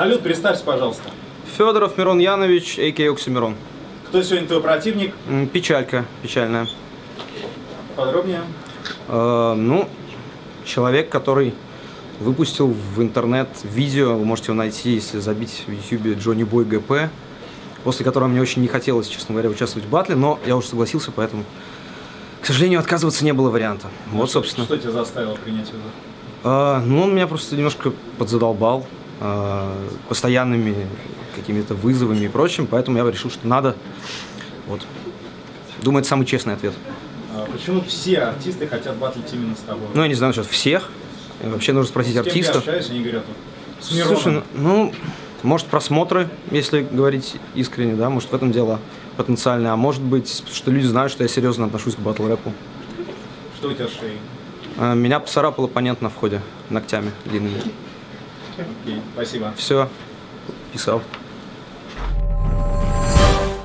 Салют, представься, пожалуйста. Федоров Мирон Янович, а.к.а. Оксимирон. Кто сегодня твой противник? Печалька, печальная. Подробнее. Э, ну, человек, который выпустил в интернет видео, вы можете его найти, если забить в ютубе Джонни Бой ГП, после которого мне очень не хотелось, честно говоря, участвовать в батле, но я уже согласился, поэтому, к сожалению, отказываться не было варианта. Вот, собственно. Что тебя заставило принять вызов? А, ну, он меня просто немножко подзадолбал постоянными какими-то вызовами и прочим, поэтому я решил, что надо. Вот. Думаю, это самый честный ответ. А почему все артисты хотят батлить именно с тобой? Ну, я не знаю насчет всех. Вообще нужно спросить с кем я артистов. общаюсь, они говорят, с Мироном. Слушай, ну, может, просмотры, если говорить искренне, да, может, в этом дело потенциально, а может быть, что люди знают, что я серьезно отношусь к батл рэпу. Что у тебя с шеей? А, Меня поцарапал оппонент на входе ногтями длинными. Окей, спасибо. Все, писал.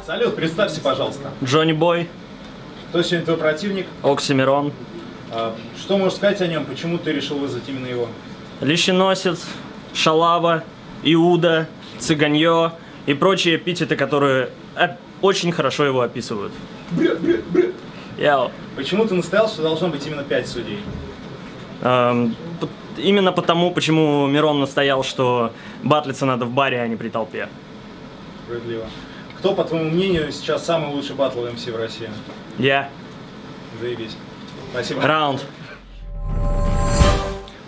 Салют, представься, пожалуйста. Джонни Бой, Кто сегодня твой противник? Оксимирон, А, Что можешь сказать о нем? Почему ты решил вызвать именно его? Лещеносец, Шалава, Иуда, Цыганье и прочие эпитеты, которые э, очень хорошо его описывают. Яу. Почему ты настоял, что должно быть именно пять судей? Эм, именно потому, почему Мирон настоял, что батлиться надо в баре, а не при толпе. Справедливо. Кто, по твоему мнению, сейчас самый лучший батл МС в России? Я. Заебись. Спасибо. Раунд.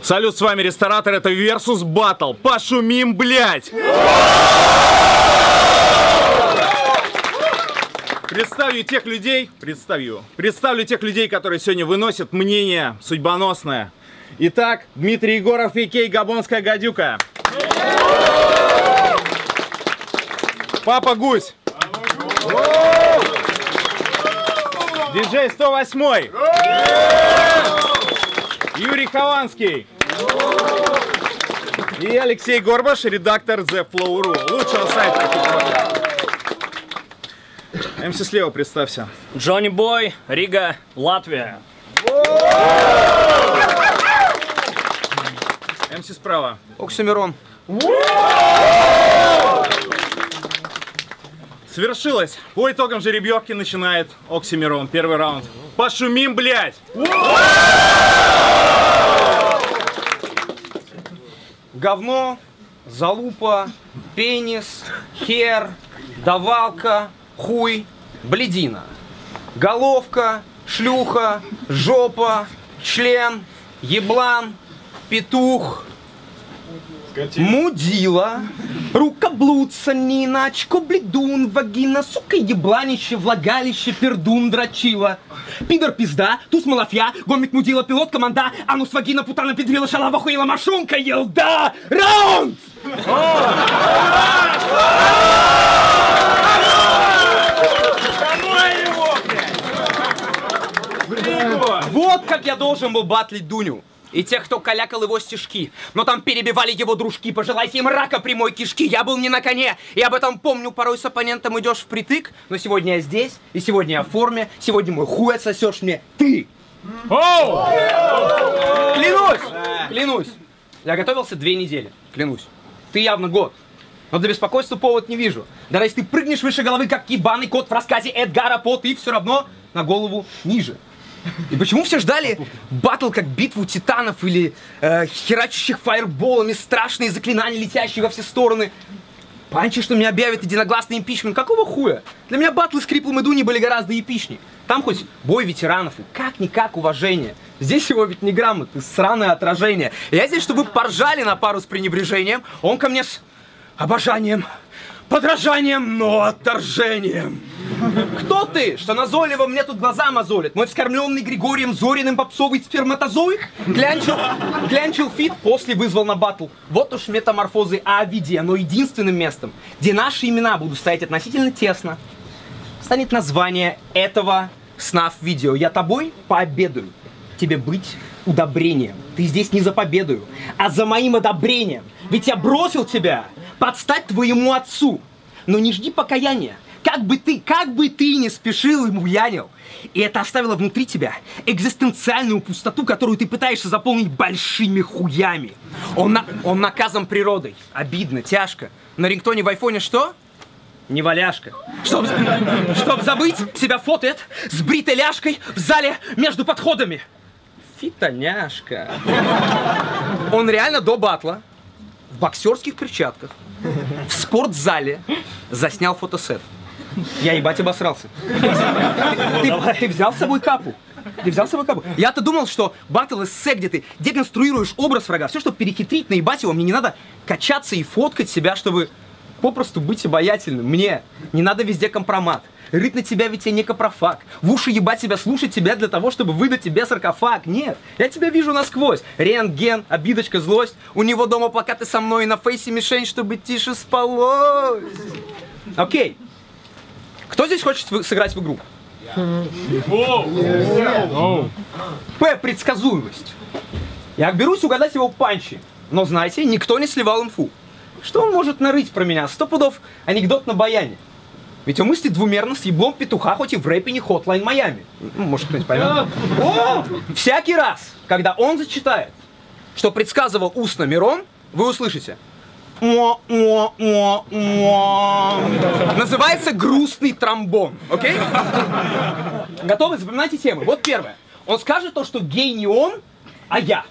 Салют, с вами Ресторатор, это Versus Battle. Пошумим, блядь! Представлю тех людей, представлю, представлю тех людей, которые сегодня выносят мнение судьбоносное. Итак, Дмитрий Егоров и Кей Габонская гадюка. Папа Гусь. Диджей 108. Юрий Хованский. И Алексей Горбаш, редактор The Flow.ru, лучшего сайта. МС слева, представься. Джонни Бой, Рига, Латвия. МС справа. Оксимирон. Свершилось. По итогам жеребьевки начинает Оксимирон. Первый раунд. Пошумим, блядь! Говно, залупа, пенис, хер, давалка, хуй, бледина. Головка, шлюха, жопа, член, еблан, петух, мудила, рукоблудца, ниначко, бледун, вагина, сука, ебланище, влагалище, пердун, дрочила. Пидор пизда, туз малафья, гомик мудила, пилот команда, анус вагина, путана педрила, шалава хуила, машунка, елда, раунд! Вот как я должен был батлить Дуню. И тех, кто калякал его стишки. Но там перебивали его дружки. Пожелайте им рака прямой кишки. Я был не на коне. И об этом помню. Порой с оппонентом идешь впритык. Но сегодня я здесь. И сегодня я в форме. Сегодня мой хуй отсосешь мне ты. Клянусь! Клянусь. Я готовился две недели. Клянусь. Ты явно год. Но для беспокойства повод не вижу. Даже если ты прыгнешь выше головы, как ебаный кот в рассказе Эдгара По, ты все равно на голову ниже. И почему все ждали батл как битву титанов или э, херачащих фаерболами страшные заклинания, летящие во все стороны? Панчи, что мне объявят единогласный импичмент. Какого хуя? Для меня батлы с Криплом и Дуни были гораздо эпичнее. Там хоть бой ветеранов и как-никак уважение. Здесь его ведь не грамоты, сраное отражение. Я здесь, чтобы поржали на пару с пренебрежением. Он ко мне с обожанием, подражанием, но отторжением. Кто ты, что назойливо мне тут глаза мозолит? Мой вскормленный Григорием Зориным попсовый сперматозоид? Клянчил, клянчил feat, после вызвал на батл. Вот уж метаморфозы Овидия, но единственным местом, где наши имена будут стоять относительно тесно, станет название этого снафф-видео. Я тобой пообедаю. Тебе быть удобрением. Ты здесь не за победою, а за моим одобрением. Ведь я бросил тебя под стать твоему отцу. Но не жди покаяния. Как бы ты, как бы ты не спешил ему, Янил, и это оставило внутри тебя экзистенциальную пустоту, которую ты пытаешься заполнить большими хуями. Он, на, он наказан природой. Обидно, тяжко. На рингтоне в айфоне что? Не валяшка. Чтоб, чтоб забыть, себя фотоет с бритой ляжкой в зале между подходами. Фитоняшка. Он реально до батла в боксерских перчатках в спортзале заснял фотосет. Я ебать обосрался. Ты, ты- взял с собой капу? Ты взял с собой капу? Я-то думал, что батл эссе, где ты деконструируешь образ врага, все, чтобы перехитрить, наебать его, мне не надо качаться и фоткать себя, чтобы попросту быть обаятельным. Мне не надо везде компромат. Рыть на тебя ведь я не капрофаг. В уши ебать себя, слушать тебя для того, чтобы выдать тебе саркофаг. Нет, я тебя вижу насквозь. Рентген, обидочка, злость. У него дома плакаты со мной и на фейсе мишень, чтобы тише спалось. Окей. Кто здесь хочет сыграть в игру? П. Предсказуемость. Я берусь угадать его панчи. Но знаете, никто не сливал инфу. Что он может нарыть про меня? Сто пудов анекдот на баяне. Ведь он мыслит двумерно с еблом петуха, хоть и в рэпе не Hotline Майами. Ну, Может, кто-нибудь поймет? Всякий раз, когда он зачитает, что предсказывал устно Мирон, вы услышите. «О, о, о, о». Называется грустный тромбон, окей? Готовы? Запоминайте темы. Вот первое. Он скажет то, что гей не он, а я.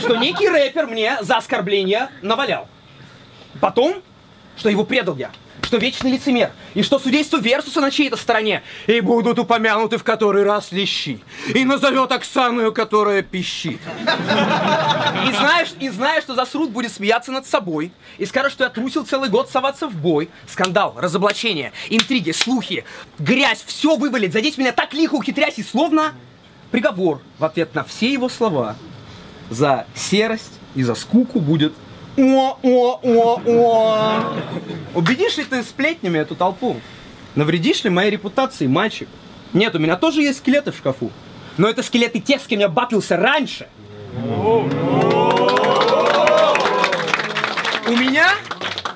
Что некий рэпер мне за оскорбление навалял. Потом, что его предал я. Что вечный лицемер. И что судейство Версуса на чьей-то стороне. И будут упомянуты в который раз лещи. И назовет Оксану, которая пищит. И знаешь, и знаешь, что Засрут будет смеяться над собой. И скажет, что я трусил целый год соваться в бой. Скандал, разоблачение, интриги, слухи, грязь. Все вывалит. Задеть меня так лихо ухитрясь. И словно приговор в ответ на все его слова. За серость и за скуку будет о-о-о-о. Убедишь ли ты сплетнями эту толпу? Навредишь ли моей репутации, мальчик? Нет, у меня тоже есть скелеты в шкафу. Но это скелеты тех, с кем я батлился раньше. У меня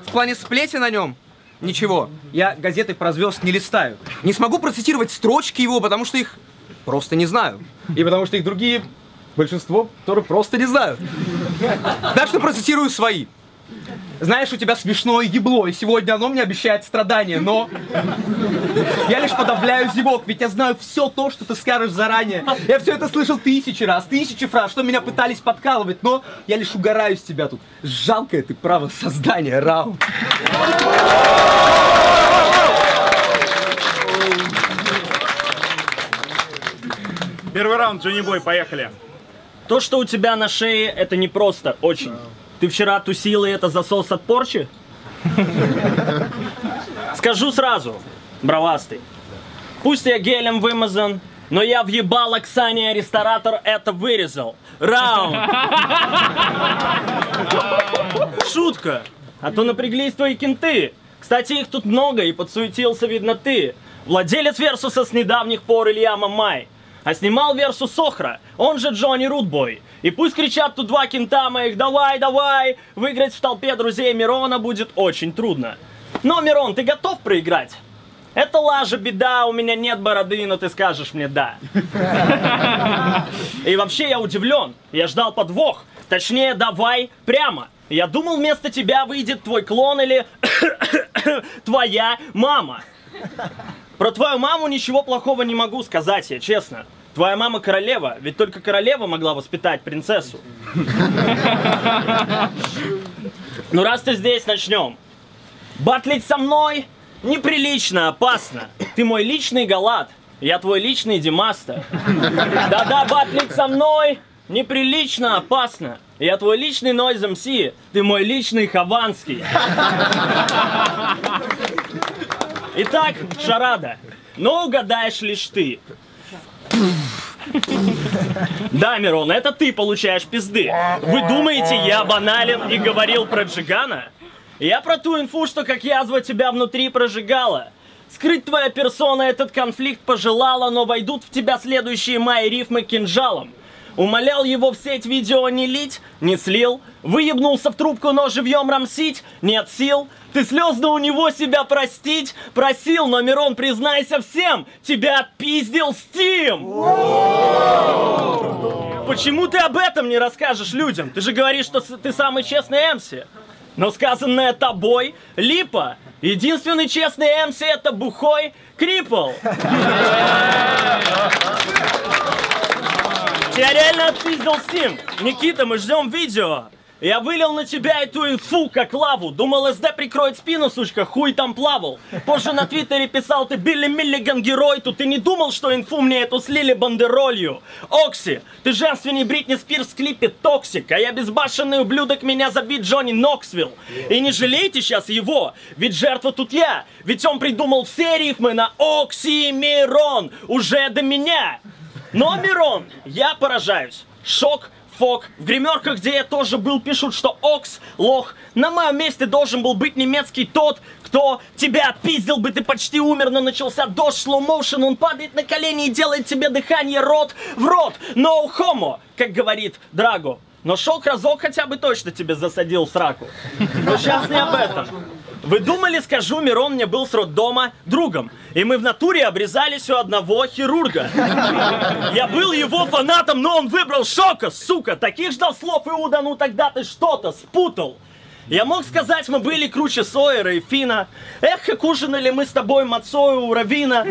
в плане сплети на нем ничего. Я газеты про звезд не листаю. Не смогу процитировать строчки его, потому что их просто не знаю. И потому что их другие большинство тоже просто не знают. Так что процитирую свои. Знаешь, у тебя смешное ебло, и сегодня оно мне обещает страдания, но я лишь подавляю зевок, ведь я знаю все то, что ты скажешь заранее. Я все это слышал тысячи раз, тысячи фраз, что меня пытались подкалывать, но я лишь угораю с тебя тут. Жалкое ты право создания, Раунд. Первый раунд, Джонни Бой, поехали. То, что у тебя на шее, это не просто очень. Ты вчера тусил, и это засос от порчи? Скажу сразу, бравастый. Пусть я гелем вымазан, но я въебал Оксане, а ресторатор это вырезал. Раунд. Шутка. А то напряглись твои кенты. Кстати, их тут много, и подсуетился, видно, ты. Владелец Версуса с недавних пор Илья Мамай. А снимал Версус Охра, он же Джонни Рудбой. И пусть кричат тут два кента моих, давай, давай, выиграть в толпе друзей Мирона будет очень трудно. Но, Мирон, ты готов проиграть? Это лажа, беда, у меня нет бороды, но ты скажешь мне да. И вообще я удивлен, я ждал подвох. Точнее, давай прямо. Я думал, вместо тебя выйдет твой клон или твоя мама. Про твою маму ничего плохого не могу сказать я, честно. Твоя мама королева, ведь только королева могла воспитать принцессу. Ну раз ты здесь, начнем. Батлить со мной неприлично, опасно. Ты мой личный Галат, я твой личный Димаста. Да-да, батлить со мной неприлично, опасно. Я твой личный Нойз МС, ты мой личный Хованский. Итак, шарада. Но угадаешь лишь ты. Да, Мирон, это ты получаешь пизды. Вы думаете, я банален и говорил про Джигана? Я про ту инфу, что как язва тебя внутри прожигала. Скрыть твоя персона этот конфликт пожелала, но войдут в тебя следующие мои рифмы кинжалом. Умолял его в сеть видео не лить, не слил. Выебнулся в трубку, но живьем рамсить, нет сил. Ты слезно у него себя простить просил, но Мирон, признайся всем, тебя отпиздил Стим! Почему ты об этом не расскажешь людям? Ты же говоришь, что ты самый честный МС. Но сказанное тобой — липа. Единственный честный МС — это бухой Крипл. Тебя реально отпиздил Стим. Никита, мы ждем видео. Я вылил на тебя эту инфу, как лаву. Думал, СД прикроет спину, сучка, хуй там плавал. Позже на твиттере писал, ты Билли Миллиган герой. Тут ты не думал, что инфу мне эту слили бандеролью. Окси, ты женственней Бритни Спирс в клипе Toxic, а я безбашенный ублюдок, меня забит Джонни Ноксвилл. И не жалейте сейчас его, ведь жертва тут я. Ведь он придумал все рифмы на Оксимирон, уже до меня. Но, Мирон, я поражаюсь. Шок, фок. В гримерках, где я тоже был, пишут, что Окс, лох. На моем месте должен был быть немецкий тот, кто тебя отпиздил бы, ты почти умер, но начался дождь, motion, он падает на колени и делает тебе дыхание рот в рот. No homo, как говорит Драго. Но шок разок хотя бы точно тебе засадил сраку. Но сейчас не об этом. Вы думали, скажу, Мирон мне был с роддома другом, и мы в натуре обрезались у одного хирурга. Я был его фанатом, но он выбрал шока, сука. Таких ждал слов Иуда, ну тогда ты что-то спутал. Я мог сказать, мы были круче Сойера и Фина. Эх, как ужинали мы с тобой мацою у Равина.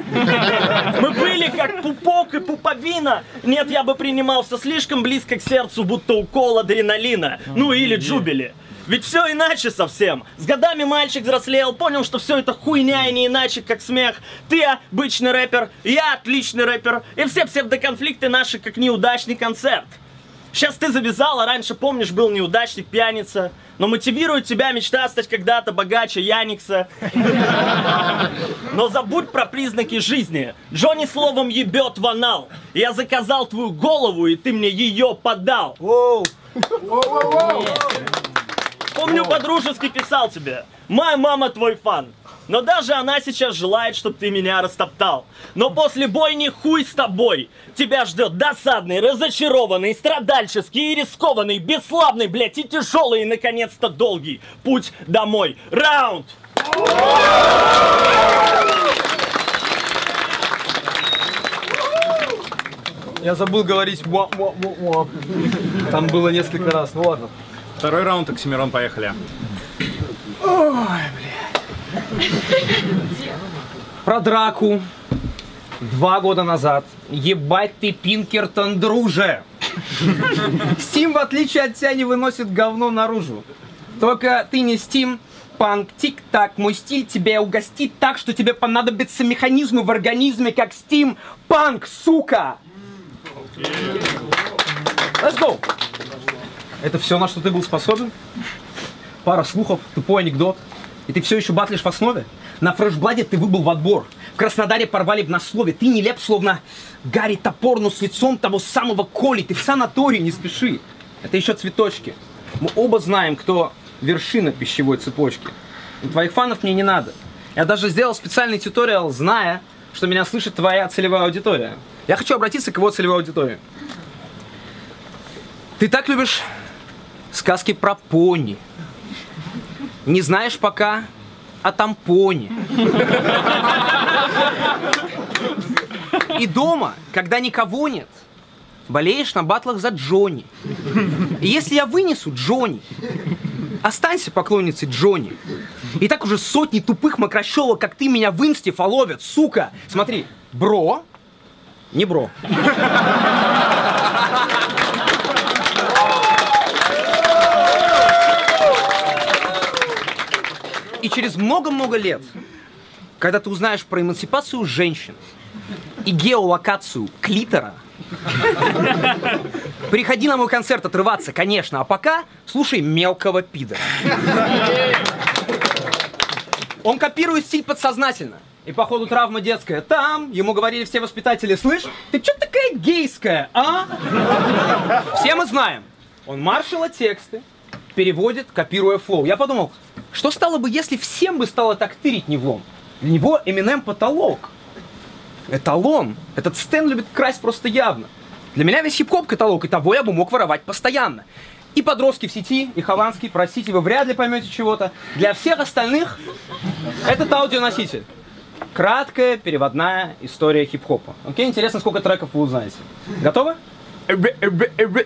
Мы были как пупок и пуповина. Нет, я бы принимался слишком близко к сердцу, будто укол адреналина. Ну или джубили. Ведь все иначе совсем. С годами мальчик взрослел, понял, что все это хуйня и не иначе, как смех. Ты обычный рэпер, я отличный рэпер, и все псевдоконфликты наши, как неудачный концерт. Сейчас ты завязал, а раньше, помнишь, был неудачник, пьяница. Но мотивирует тебя мечта стать когда-то богаче Яникса. Но забудь про признаки жизни. Джонни словом ебет в анал. Я заказал твою голову, и ты мне ее подал. Помню, подружески писал тебе. Моя мама твой фан. Но даже она сейчас желает, чтобы ты меня растоптал. Но после бойни хуй с тобой. Тебя ждет досадный, разочарованный, страдальческий и рискованный, бесславный, блядь, и тяжелый, и, наконец-то, долгий путь домой. Раунд! Я забыл говорить «ва ва ва ва». Там было несколько раз, ну ладно. Второй раунд, Оксимирон, поехали. Про драку. Два года назад. Ебать ты, Пинкертон, друже! Стим, в отличие от тебя, не выносит говно наружу. Только ты не Стим, панк, тик-так, мой стиль тебя угостит так, что тебе понадобятся механизмы в организме, как Стим, панк, сука! Let's go! Это все, на что ты был способен? Пара слухов, тупой анекдот. И ты все еще батлишь в основе? На фрешбладе ты выбыл в отбор. В Краснодаре порвали в наслове. Ты нелеп, словно Гарри Топор, но с лицом того самого Коли. Ты в санатории, не спеши. Это еще цветочки. Мы оба знаем, кто вершина пищевой цепочки. И твоих фанов мне не надо. Я даже сделал специальный туториал, зная, что меня слышит твоя целевая аудитория. Я хочу обратиться к его целевой аудитории. Ты так любишь сказки про пони. Не знаешь пока о тампоне. И дома, когда никого нет, болеешь на батлах за Джонни. И если я вынесу Джонни, останься поклонницей Джонни. И так уже сотни тупых мокрощелок, как ты, меня в инсте фоловят, сука. Смотри, бро, не бро. Через много-много лет, когда ты узнаешь про эмансипацию женщин и геолокацию клитора, приходи на мой концерт отрываться, конечно, а пока слушай мелкого пидора. Он копирует стиль подсознательно. И походу травма детская. Там ему говорили все воспитатели, слышь, ты что такая гейская, а? Все мы знаем. Он маршала тексты, переводит, копируя флоу. Я подумал, что стало бы, если всем бы стало так тырить не влом? Для него Eminem потолок. Эталон. Этот Стэн любит красть просто явно. Для меня весь хип-хоп каталог, и того я бы мог воровать постоянно. И подростки в сети, и холландский, простите, вы вряд ли поймете чего-то. Для всех остальных этот аудионоситель. Краткая переводная история хип-хопа. Окей, интересно, сколько треков вы узнаете. Готовы?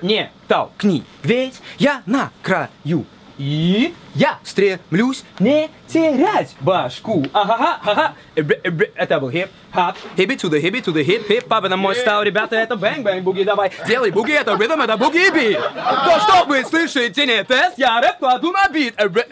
Не толкни, ведь я на краю. И я стремлюсь не терять башку. Ага, ага. Это был хип-хап. Хиби to the хиби to the хип хип Папа на мой стал, ребята, это бэнг бэнг буги, давай. Делай буги, это ритм, это буги бит. То, что вы слышите, не тест, я рэп кладу на бит. Эбе.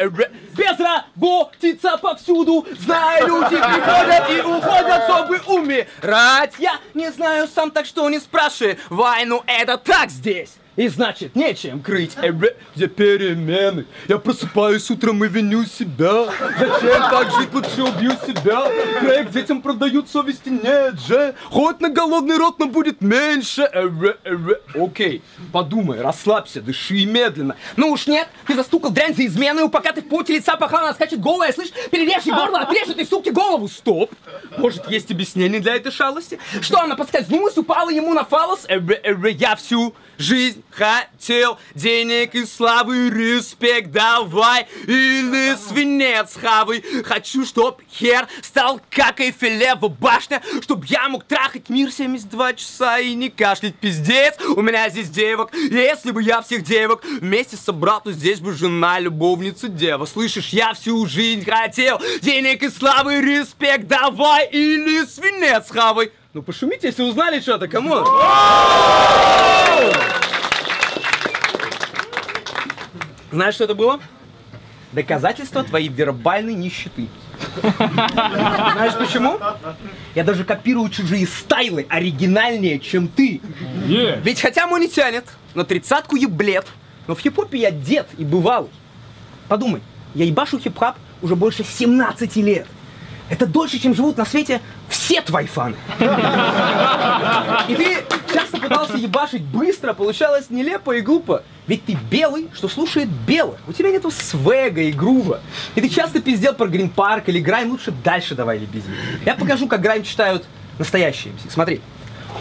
Безработица повсюду, знаю, люди приходят и уходят, чтобы умирать. Я не знаю сам, так что не спрашивай. Войну это так здесь. И значит, нечем крыть. Эбе, где перемены? Я просыпаюсь утром и виню себя. Зачем так жить? Лучше убью себя. Крэк детям продают совести нет же. Хоть на голодный рот, но будет меньше. Эбе, эбе. Окей, подумай, расслабься, дыши медленно. Ну уж нет, ты застукал дрянь за изменою, пока ты в поте лица пахала, она скачет голая, слышь? Перережь ей горло, отрежь этой суке голову. Стоп. Может, есть объяснение для этой шалости? Что она поскользнулась, упала ему на фалос? Я всю жизнь хотел денег и славы, респект давай, или свинец хавай. Хочу, чтоб хер стал как Эйфелева башня, чтоб я мог трахать мир 72 часа и не кашлять пиздец. У меня здесь девок, если бы я всех девок вместе собрал, то здесь бы жена, любовница, дева. Слышишь, я всю жизнь хотел денег и славы, респект давай, или свинец хавай. Ну пошумите, если узнали что-то, кому? Знаешь, что это было? Доказательство твоей вербальной нищеты. Знаешь почему? Я даже копирую чужие стайлы оригинальнее, чем ты. Ведь хотя мой не тянет, на тридцатку еблет, но в хип-хопе я дед и бывал. Подумай, я ебашу хип-хоп уже больше 17 лет. Это дольше, чем живут на свете все твои фаны. И ты часто пытался ебашить быстро, получалось нелепо и глупо. Ведь ты белый, что слушает белых. У тебя нету свега и грува. И ты часто пиздел про Грин Парк или Грайм, лучше дальше давай лебези. Я покажу, как Грайм читают настоящие МС. Смотри.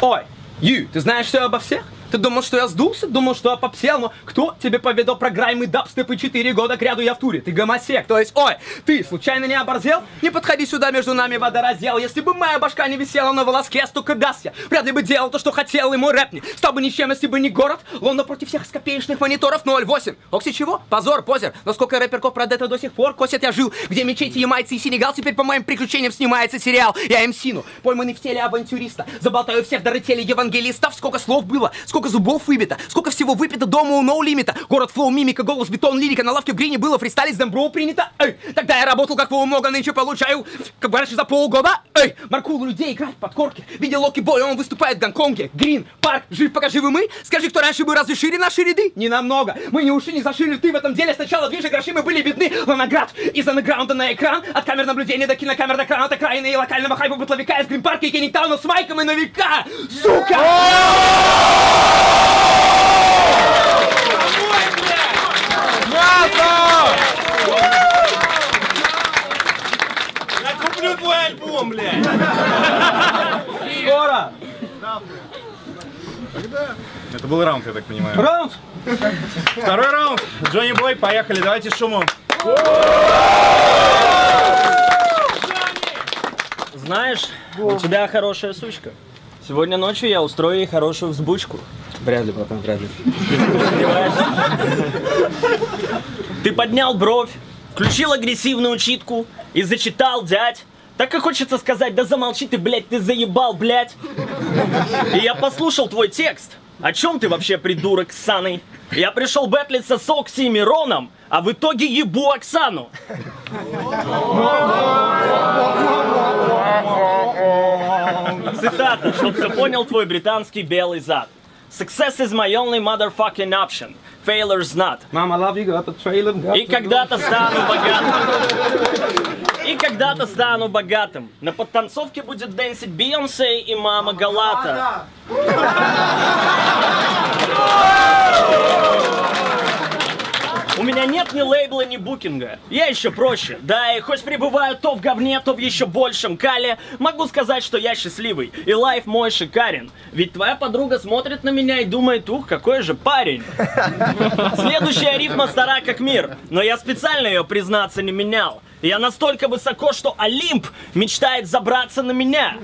Ой, Ю, ты знаешь все обо всех? Ты думал, что я сдулся? Думал, что я попсел? Но кто тебе поведал про грайм и дабстеп и 4 года к ряду я в туре? Ты гомосек. То есть, ой, ты случайно не оборзел? Не подходи сюда, между нами водораздел. Если бы моя башка не висела на волоске, столько даст я. Вряд ли бы делал то, что хотел, и мой рэп не стал бы ничем, если бы не город. Лондон против всех скопеечных мониторов 0,8. Окси чего? Позор, позер. Но сколько рэперков про это до сих пор косят я жил. Где мечети, ямайцы и Сенегал, теперь по моим приключениям снимается сериал. Я МСину, пойманный в теле авантюриста. Заболтаю всех до теле евангелистов. Сколько слов было, сколько зубов выбито, сколько всего выпито дома у ноу лимита. Город флоу, мимика, голос, бетон, лирика. На лавке в грине было фристайлить с Дембро принято. Эй, тогда я работал как вы много, нынче получаю, как раньше за полгода. Эй, Маркул людей играть под корки. Видел Локи Бой, он выступает в Гонконге. Грин, парк, жив, пока живы мы. Скажи, кто раньше бы разве шире наши ряды? Не намного. Мы не ушли, не зашили ты в этом деле. Сначала движи гроши, мы были бедны. Лоноград из андеграунда на экран. От камер наблюдения до кинокамер до крана, от окраины и локального хайпа бытловика из Грин-парка и Кеннингтауна с майком и на века. Сука! Альбом, блядь! Скоро! Это был раунд, я так понимаю. Раунд! Второй раунд. Джонни Бой, поехали, давайте шуму. Знаешь, у тебя хорошая сучка. Сегодня ночью я устрою ей хорошую взбучку. Вряд ли, братан, вряд ли. Ты поднял бровь, включил агрессивную читку и зачитал, дядь. Так и хочется сказать, да замолчи ты, блядь, ты заебал, блядь. И я послушал твой текст. О чем ты вообще, придурок, с Саной? Я пришел бэтлиться с Окси и Мироном, а в итоге ебу Оксану. Цитата, чтоб ты понял твой британский белый зад. Success is my only motherfucking option. Failure's not. Мама, love you, got the trailer, got И когда-то стану богатым. И когда-то стану богатым. На подтанцовке будет дэнсить Бейонсе и мама Галата. У меня нет ни лейбла, ни букинга. Я еще проще. Да, и хоть пребываю то в говне, то в еще большем кале, могу сказать, что я счастливый. И лайф мой шикарен. Ведь твоя подруга смотрит на меня и думает, ух, какой же парень. Следующая рифма стара как мир, но я специально ее, признаться, не менял. Я настолько высоко, что Олимп мечтает забраться на меня.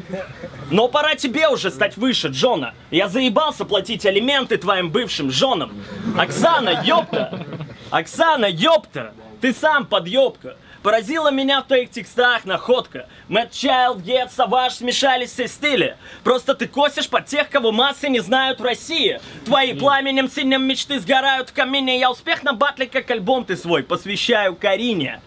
Но пора тебе уже стать выше, Джона. Я заебался платить алименты твоим бывшим женам. Оксана, ёпта! Оксана, ёпта! Ты сам подъебка. Поразила меня в твоих текстах находка. Мэтт Чайлд, Гет, Саваж смешались все стили. Просто ты косишь под тех, кого массы не знают в России. Твои пламенем синим мечты сгорают в камине. Я успех на батле, как альбом ты свой, посвящаю Карине.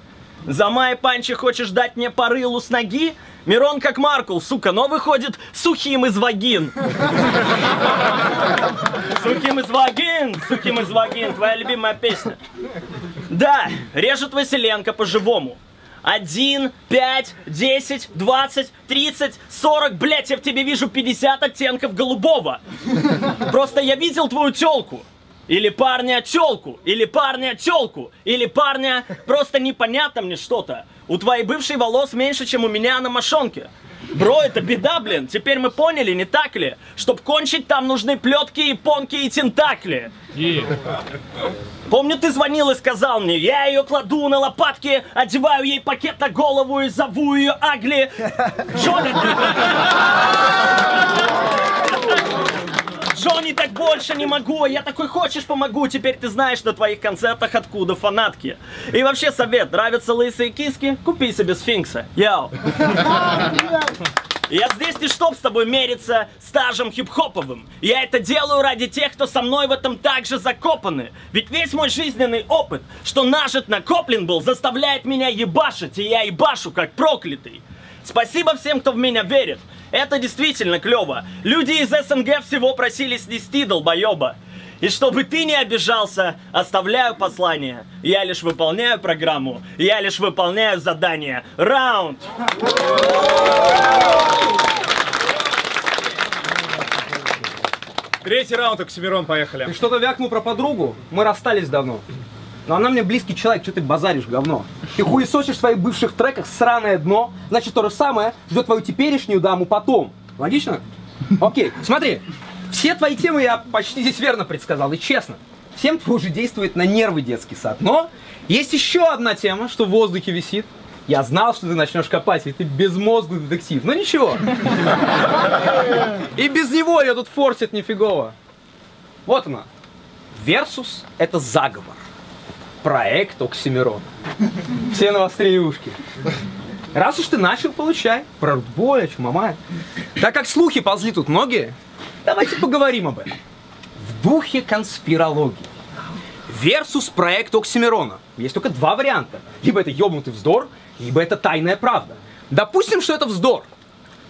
За май панчи хочешь дать мне по рылу с ноги? Мирон как Маркул, сука, но выходит сухим из вагин. Сухим из вагин, сухим из вагин, твоя любимая песня. Да, режет Василенко по-живому. Один, пять, десять, двадцать, тридцать, сорок, блять, я в тебе вижу 50 оттенков голубого. Просто я видел твою телку. Или парня телку, или парня телку, или парня просто непонятно мне что-то. У твоей бывшей волос меньше, чем у меня на мошонке. Бро, это беда, блин. Теперь мы поняли, не так ли? Чтоб кончить, там нужны плетки, японки и тентакли. Помню, ты звонил и сказал мне, я ее кладу на лопатки, одеваю ей пакет на голову и зову ее Агли. Джонни, Джонни, так больше не могу. Я такой, хочешь, помогу. Теперь ты знаешь на твоих концертах, откуда фанатки. И вообще совет, нравятся лысые киски? Купи себе сфинкса. Яу. Я здесь не чтоб с тобой мериться стажем хип-хоповым. Я это делаю ради тех, кто со мной в этом также закопаны. Ведь весь мой жизненный опыт, что нажит накоплен был, заставляет меня ебашить, и я ебашу как проклятый. Спасибо всем, кто в меня верит. Это действительно клево. Люди из СНГ всего просили снести долбоеба. И чтобы ты не обижался, оставляю послание. Я лишь выполняю программу. Я лишь выполняю задание. Раунд! Третий раунд, Оксимирон, поехали. Ты что-то вякнул про подругу? Мы расстались давно. Но она мне близкий человек, что ты базаришь, говно? Ты хуесосишь в своих бывших треках сраное дно, значит то же самое ждет твою теперешнюю даму потом. Логично? Окей, смотри, все твои темы я почти здесь верно предсказал, и честно. Всем твой уже действует на нервы детский сад. Но есть еще одна тема, что в воздухе висит. Я знал, что ты начнешь копать, ведь ты безмозглый детектив. Но ничего. И без него ее тут форсит нифигово. Вот она. Versus – это заговор. Проект Оксимирон. Все навострили ушки. Раз уж ты начал, получай. Про rude boy я, чумамая. Так как слухи ползли тут многие, давайте поговорим об этом. В духе конспирологии. Versus проект Оксимирона. Есть только два варианта. Либо это ёбнутый вздор, либо это тайная правда. Допустим, что это вздор.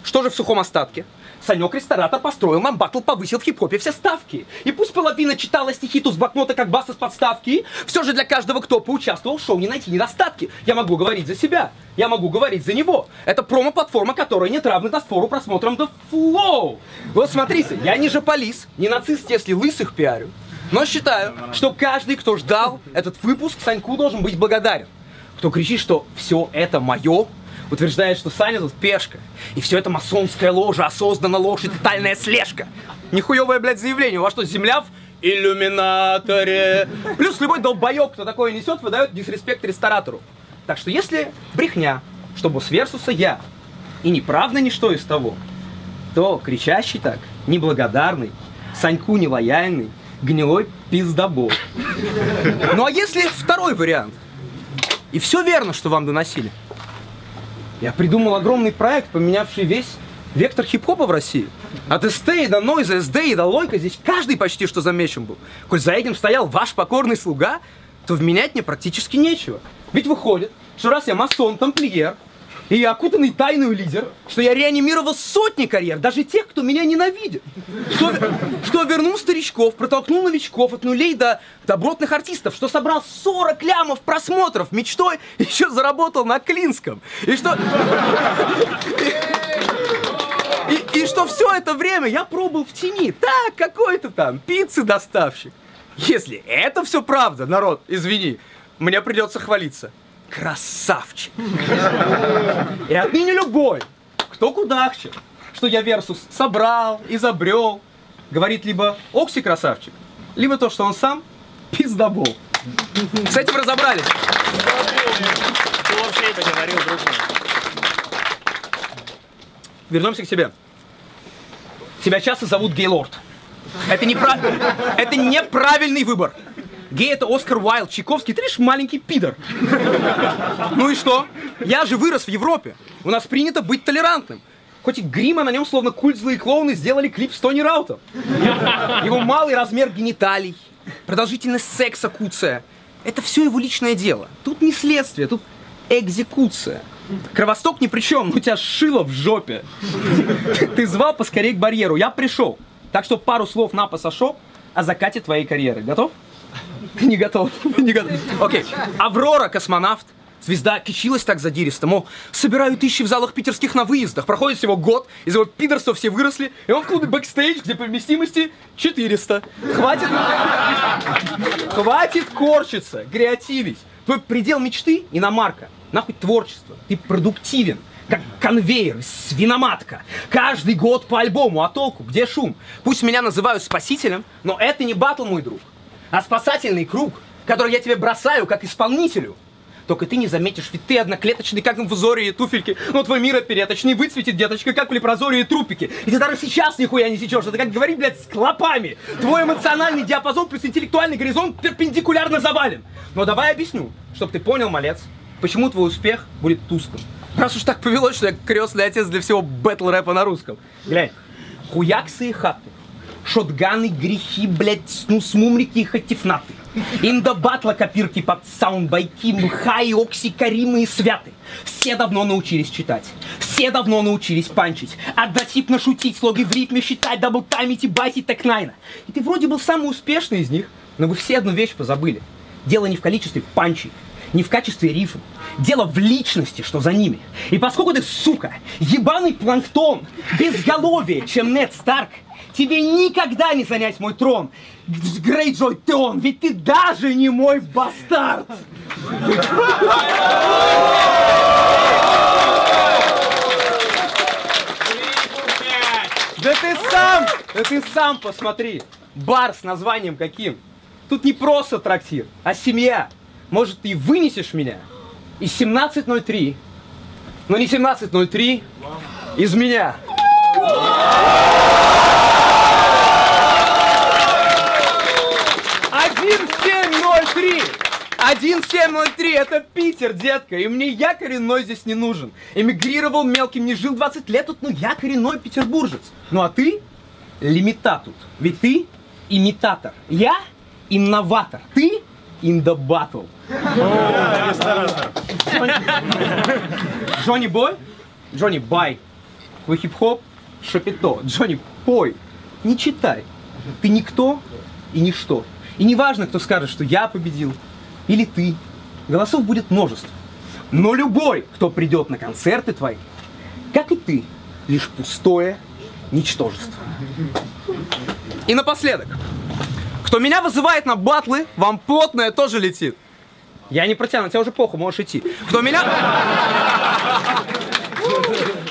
Что же в сухом остатке? Санек ресторатор построил нам батл, повысил в хип-хопе все ставки. И пусть половина читала стихи тут с блокнота, как бас из подставки, все же для каждого, кто поучаствовал в шоу, не найти недостатки. Я могу говорить за себя, я могу говорить за него. Это промо-платформа, которая нет равны Досфору просмотрам The Flow. Вот смотрите, я не жополис, не нацист, если лысых пиарю. Но считаю, что каждый, кто ждал этот выпуск, Саньку должен быть благодарен. Кто кричит, что все это мое, утверждает, что Саня тут пешка. И все это масонская ложа, осознанно ложь и тотальная слежка. Нихуевое, блядь, заявление. У вас что, земля в иллюминаторе? Плюс любой долбоеб, кто такое несет, выдает дисреспект ресторатору. Так что если брехня, что босс Версуса я, и неправда ничто из того, то кричащий так, неблагодарный, Саньку нелояльный, гнилой пиздобол. Ну а если второй вариант? И все верно, что вам доносили. Я придумал огромный проект, поменявший весь вектор хип-хопа в России. От СТ и до Нойза, и до Лойка здесь каждый почти что замечен был. Коль за этим стоял ваш покорный слуга, то вменять мне практически нечего. Ведь выходит, что раз я масон, тамплиер, и я окутанный тайную лидер, что я реанимировал сотни карьер, даже тех, кто меня ненавидит. Что, что вернул старичков, протолкнул новичков от нулей до добротных артистов, что собрал 40 лямов просмотров мечтой, еще заработал на Клинском. И что... И, и что все это время я пробыл в тени. Так, какой-то там пиццы доставщик. Если это все правда, народ, извини, мне придется хвалиться. Красавчик. И отныне любой, кто кудахчет, что я Версус собрал, изобрел, говорит либо Окси красавчик, либо то, что он сам пиздобол. С этим разобрались. Вернемся к тебе. Тебя часто зовут Гейлорд. Это, непра... это неправильный выбор. Гей это Оскар Уайлд, Чайковский, ты лишь маленький пидор. Ну и что? Я же вырос в Европе. У нас принято быть толерантным. Хоть и грима на нем, словно культ злые клоуны, сделали клип с Тони Раутом. Его малый размер гениталий, продолжительность секса куция. Это все его личное дело. Тут не следствие, тут экзекуция. Кровосток ни при чем, у тебя шило в жопе. Ты звал поскорее к барьеру, я пришел. Так что пару слов на пасашо о закате твоей карьеры. Готов? Ты не готов. Не готов. Окей. Аврора, космонавт. Звезда кичилась так задиристо, мол, собираю тысячи в залах питерских на выездах. Проходит всего год, из его пидорства все выросли, и он в клубе бэкстейдж, где по вместимости 400. Хватит... Хватит корчиться, креативить. Твой предел мечты — иномарка. Нахуй творчество. Ты продуктивен. Как конвейер, свиноматка. Каждый год по альбому, а толку? Где шум? Пусть меня называют спасителем, но это не батл, мой друг, а спасательный круг, который я тебе бросаю как исполнителю. Только ты не заметишь, ведь ты одноклеточный, как в узоре и туфельки, но твой мир опереточный выцветит, деточка, как в лепрозоре и трупики. И ты даже сейчас нихуя не сечешь, это как говорить, блядь, с клопами. Твой эмоциональный диапазон плюс интеллектуальный горизонт перпендикулярно завален. Но давай объясню, чтобы ты понял, малец, почему твой успех будет тусклым. Раз уж так повелось, что я крестный отец для всего бэтл рэпа на русском. Глянь, хуяксы и хаты, шотганы, грехи, блядь, снус, мумрики и хатифнаты. Инда батла копирки под саундбайки, мха и окси, каримы и святы. Все давно научились читать, все давно научились панчить, однотипно шутить, слоги в ритме считать, даблтаймить и байтить так найна. И ты вроде был самый успешный из них, но вы все одну вещь позабыли. Дело не в количестве панчей, не в качестве рифм. Дело в личности, что за ними. И поскольку ты, сука, ебаный планктон, безголовее, чем Нед Старк, тебе никогда не занять мой трон. Грейджой Теон, ведь ты даже не мой бастард. Да ты сам, да ты сам посмотри. Бар с названием каким? Тут не просто трактир, а семья. Может, ты вынесешь меня из 17.03, но не 17.03, из меня. Один семь ноль три. Один семь ноль три. Это Питер, детка. И мне я коренной здесь не нужен. Эмигрировал мелким, не жил 20 лет тут, но я коренной петербуржец. Ну а ты лимита тут. Ведь ты имитатор. Я инноватор. Ты in the battle. Джонни Бой? Джонни Бай. Твой хип-хоп? Шапито. Джонни, пой. Не читай. Ты никто и ничто. И не важно, кто скажет, что я победил или ты. Голосов будет множество. Но любой, кто придет на концерты твои, как и ты, лишь пустое ничтожество. И напоследок. Кто меня вызывает на батлы, вам потное тоже летит. Я не протяну, тебе уже похуй, можешь идти. Кто меня...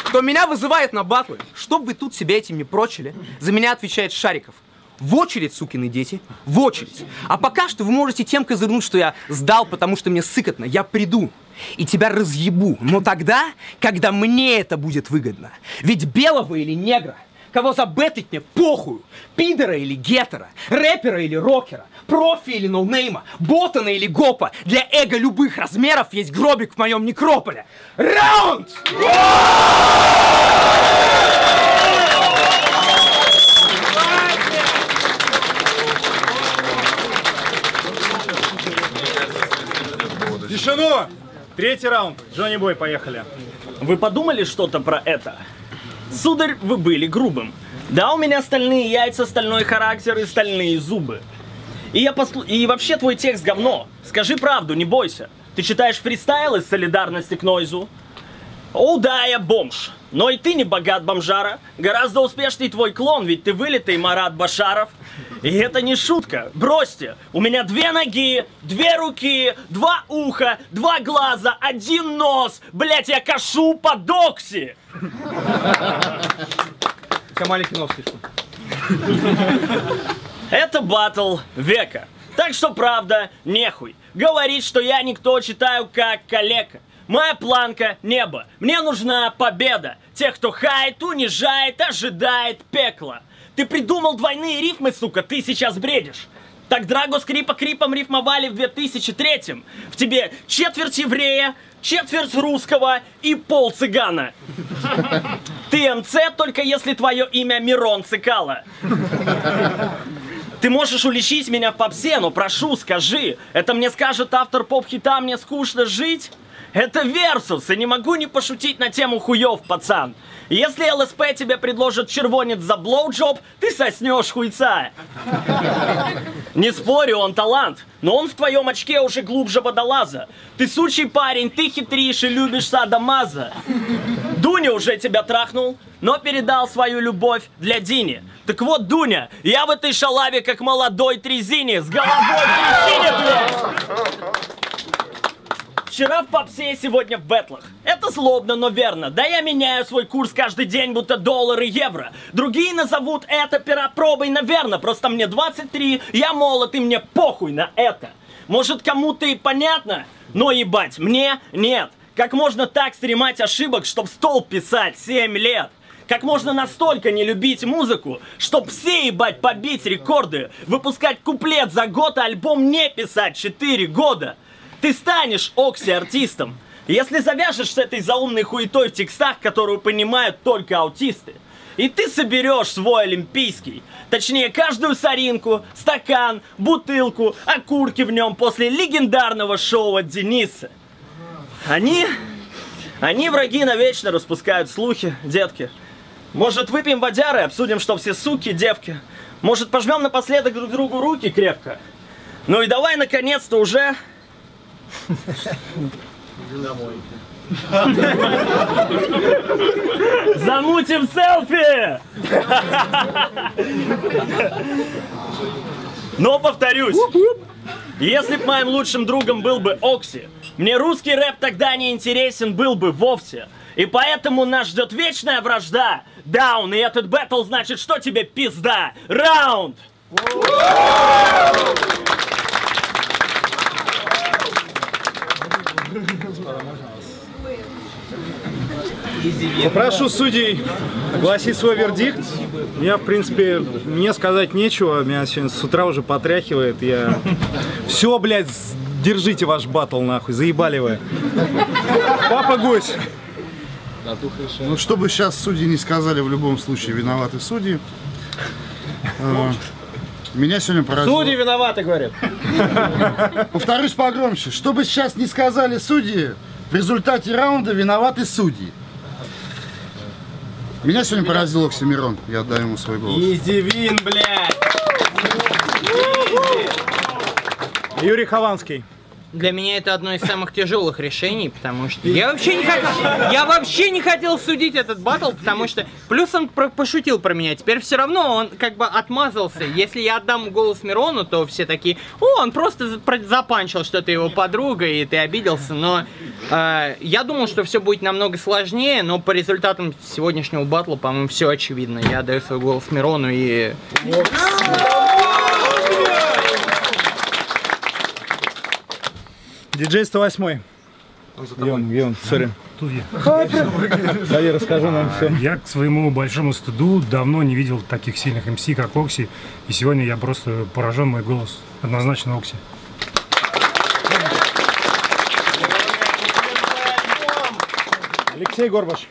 Кто меня вызывает на батлы, чтоб вы тут себя этим не прочили, за меня отвечает Шариков. В очередь, сукины дети, в очередь. А пока что вы можете тем козырнуть, что я сдал, потому что мне сыкотно. Я приду и тебя разъебу. Но тогда, когда мне это будет выгодно. Ведь белого или негра, кого забетлить мне похую, пидора или гетера, рэпера или рокера, профи или ноунейма, ботана или гопа. Для эго любых размеров есть гробик в моем некрополе. Раунд! Тишину! Третий раунд. Джонни Бой, поехали. Вы подумали что-то про это? Сударь, вы были грубым. Да, у меня стальные яйца, стальной характер и стальные зубы. И я послу... И вообще твой текст говно. Скажи правду, не бойся. Ты читаешь фристайл из солидарности к Нойзу? О, да, я бомж. Но и ты не богат, бомжара. Гораздо успешней твой клон, ведь ты вылитый Марат Башаров. И это не шутка. Бросьте. У меня две ноги, две руки, два уха, два глаза, один нос. Блять, я кашу по докси. Нос слишком. Это батл века. Так что правда, нехуй. Говорит, что я никто читаю как калека. Моя планка – небо. Мне нужна победа. Тех, кто хает, унижает, ожидает пекла. Ты придумал двойные рифмы, сука, ты сейчас бредишь. Так Драго с Крипа Крипом рифмовали в 2003-м. В тебе четверть еврея, четверть русского и пол цыгана. Ты МЦ, только если твое имя Мирон Цикало. Ты можешь уличить меня в попсе, но прошу, скажи, это мне скажет автор поп-хита «Мне скучно жить»? Это Версус, и не могу не пошутить на тему хуев, пацан. Если ЛСП тебе предложит червонец за blowjob, ты соснешь хуйца. Не спорю, он талант, но он в твоем очке уже глубже водолаза. Ты сучий парень, ты хитришь и любишь садомаза. Дуня уже тебя трахнул, но передал свою любовь для Дини. Так вот, Дуня, я в этой шалаве как молодой трезине, с головой трезине, блядь! Вчера в попсе, сегодня в бэтлах. Это злобно, но верно. Да я меняю свой курс каждый день, будто доллар и евро. Другие назовут это пиропробой, наверное. Просто мне 23, я молод, и мне похуй на это. Может, кому-то и понятно, но ебать, мне нет. Как можно так стремать ошибок, чтоб стол писать 7 лет? Как можно настолько не любить музыку, чтоб все, ебать, побить рекорды, выпускать куплет за год, а альбом не писать 4 года? Ты станешь Окси-артистом, если завяжешь с этой заумной хуетой в текстах, которую понимают только аутисты. И ты соберешь свой олимпийский. Точнее, каждую соринку, стакан, бутылку, окурки в нем после легендарного шоу от Дениса. Они... Они враги навечно распускают слухи, детки. Может, выпьем водяры, обсудим, что все суки, девки. Может, пожмем напоследок друг другу руки крепко. Ну и давай, наконец-то, уже Замутим селфи! Но повторюсь, если б моим лучшим другом был бы Окси, мне русский рэп тогда не интересен был бы вовсе. И поэтому нас ждет вечная вражда. Даун, и этот бэтл значит, что тебе пизда? Раунд! Попрошу судей огласить свой вердикт. Я, в принципе, мне сказать нечего. Меня сегодня с утра уже потряхивает. Я... Все, блядь, держите ваш батл, нахуй. Заебали вы. Папа Гусь. Ну, чтобы сейчас судьи не сказали, в любом случае виноваты судьи. Меня сегодня поразило. Судьи виноваты, говорят. Повторюсь погромче. Чтобы сейчас не сказали судьи, в результате раунда виноваты судьи. Меня сегодня поразил Оксимирон. Я отдаю ему свой голос. Издивин, блядь. Юрий Хованский. Для меня это одно из самых тяжелых решений, потому что я вообще не хотел, я вообще не хотел судить этот батл, потому что плюс он про- пошутил про меня, теперь все равно он как бы отмазался. Если я отдам голос Мирону, то все такие, о, он просто за- про- запанчил, что ты его подруга и ты обиделся, но э, я думал, что все будет намного сложнее, но по результатам сегодняшнего батла, по-моему, все очевидно. Я отдаю свой голос Мирону и Диджей 108. Где он? Где он? Sorry. Давай расскажу нам все. Я к своему большому стыду давно не видел таких сильных MC, как Окси. И сегодня я просто поражен, мой голос однозначно Окси. Алексей Горбаш.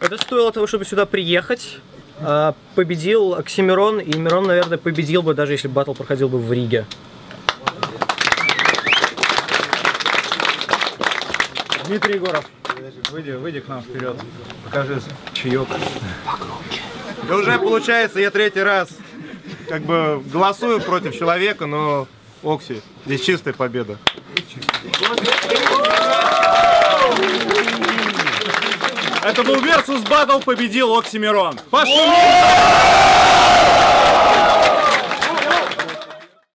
Это стоило того, чтобы сюда приехать. А, Победил Оксимирон, и Мирон, наверное, победил бы, даже если батл проходил бы в Риге. Дмитрий Егоров. Выйди, выйди к нам вперед. Покажи чаек. И уже получается, я третий раз как бы голосую против человека, но Окси, здесь чистая победа. Это был Versus Battle, победил Оксимирон. Пошумим!